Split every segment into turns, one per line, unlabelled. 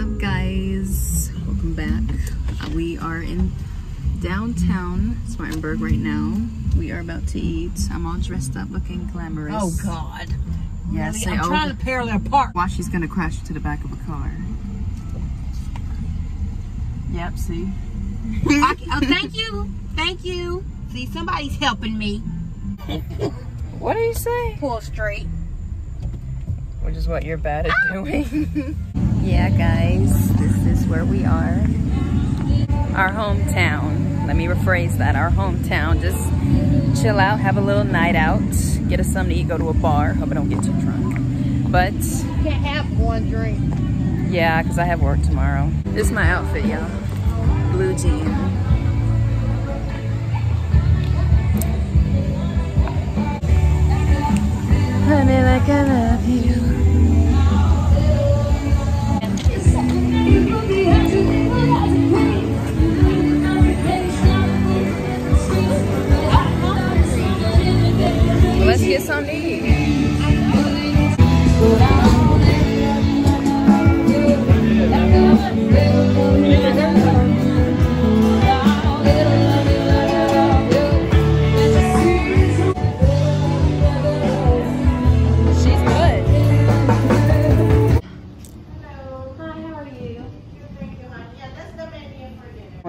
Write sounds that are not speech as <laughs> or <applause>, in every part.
up guys welcome back uh, we are in downtown spartanburg right now we are about to eat i'm all dressed up looking glamorous
Oh God.
yes
Really? I'm
I
trying to parallel park.
watch she's gonna crash into the back of a car yep see <laughs>
I- oh, thank you. Thank you. See, somebody's helping me
what do you say
pull straight.
which is what you're bad at doing. <laughs> yeah, guys, this is where we are. Our hometown. Let me rephrase that. Our hometown. Just chill out, have a little night out, get us something to eat, go to a bar. Hope I don't get too drunk. But
Can't have one drink.
yeah, because I have work tomorrow. This is my outfit, y'all. Blue jean. Honey, like I love you.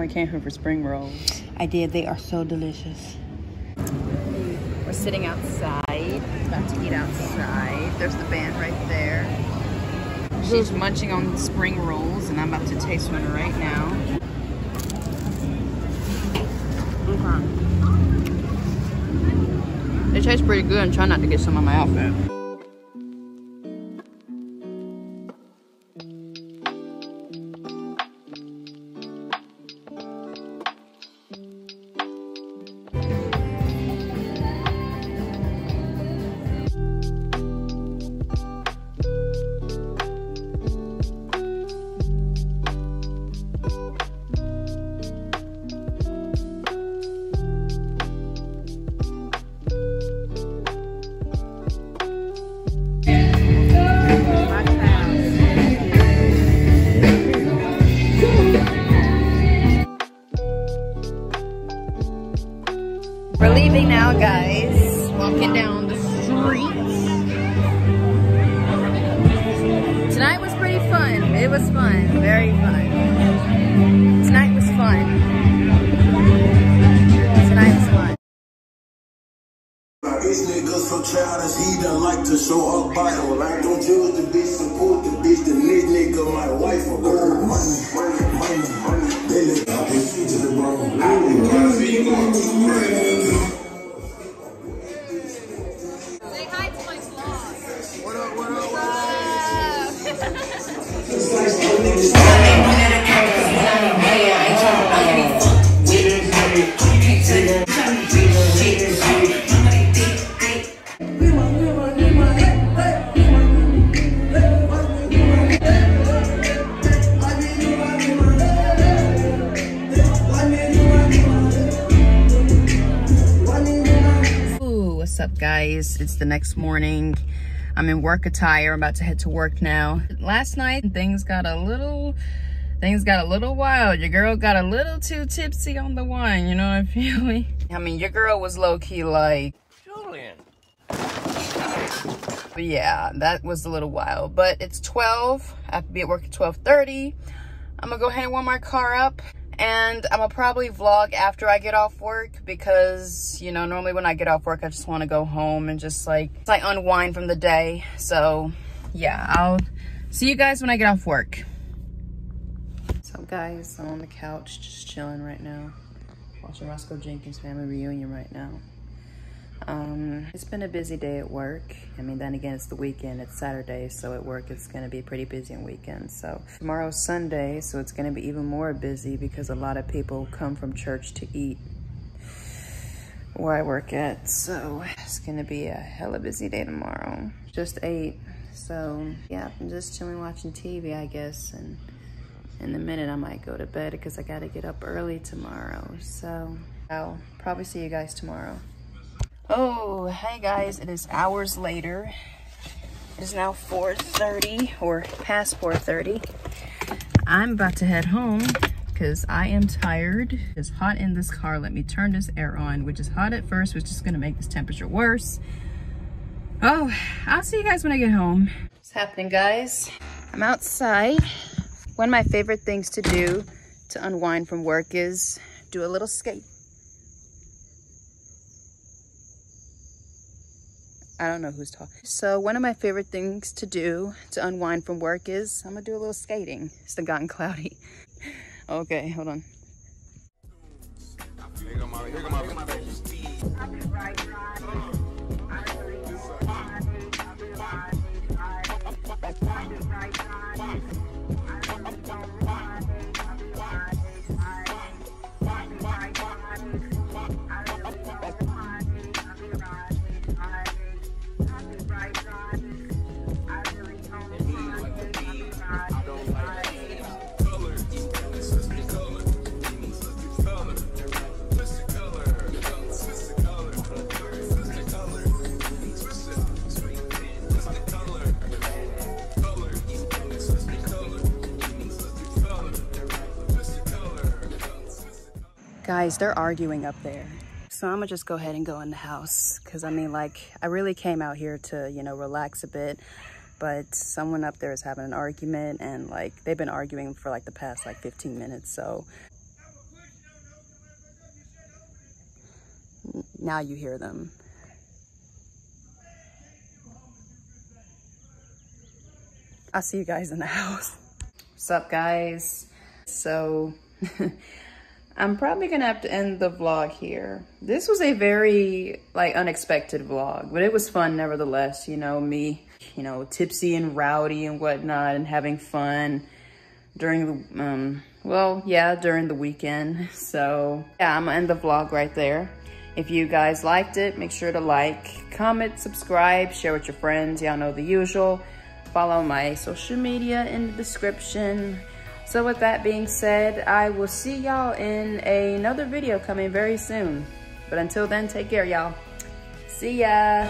I came here for spring rolls.
I did. They are so delicious.
We're sitting outside, about to eat outside. There's the band right there. She's munching on spring rolls, and I'm about to taste one right now. They taste pretty good, and try not to get some on my outfit. Fun. It was fun. Very fun. Tonight was fun. Tonight was fun.
These niggas so childish, he don't like to show up vital. Like, don't judge the bitch,
guys? It's the next morning. I'm in work attire. I'm about to head to work now. Last night, things got a little, things got a little wild. Your girl got a little too tipsy on the wine. You know what I'm <laughs> feeling? I mean, your girl was low key like,
Julian.
but yeah, that was a little wild. But it's 12. I have to be at work at 12:30. I'm gonna go ahead and warm my car up. And I'm gonna probably vlog after I get off work because, you know, normally when I get off work, I just wanna go home and just like, like unwind from the day. So yeah, I'll see you guys when I get off work. So guys, I'm on the couch just chilling right now. Watching Roscoe Jenkins family reunion right now. Um, it's been a busy day at work. I mean, then again, it's the weekend. It's Saturday, so at work it's going to be pretty busy on weekends. So tomorrow's Sunday, so it's going to be even more busy because a lot of people come from church to eat where I work at. So it's going to be a hella busy day tomorrow. Just ate, so yeah, I'm just chilling watching TV, I guess, and in a minute I might go to bed because I got to get up early tomorrow. So I'll probably see you guys tomorrow. Oh, hey guys, it is hours later. It is now 4.30 or past 4.30. I'm about to head home because I am tired. It's hot in this car. Let me turn this air on, which is hot at first, which is gonna make this temperature worse. Oh, I'll see you guys when I get home. What's happening, guys? I'm outside. One of my favorite things to do to unwind from work is do a little skate. I don't know who's talking. So one of my favorite things to do to unwind from work is I'm gonna do a little skating. It's been gotten cloudy. <laughs> okay, hold on. Guys, they're arguing up there. So I'm gonna just go ahead and go in the house. Cause I mean, like, I really came out here to, you know, relax a bit. But someone up there is having an argument and like, they've been arguing for like the past like 15 minutes. So now you hear them. I'll see you guys in the <laughs> house. What's up guys? So <laughs> I'm probably gonna have to end the vlog here. This was a very like unexpected vlog, but it was fun nevertheless. You know, me, you know, tipsy and rowdy and whatnot and having fun during the, um, well, yeah, during the weekend. <laughs> So yeah, I'm gonna end the vlog right there. If you guys liked it, make sure to like, comment, subscribe, share with your friends. Y'all know the usual. Follow my social media in the description. So with that being said, I will see y'all in another video coming very soon. But until then, take care, y'all. See ya.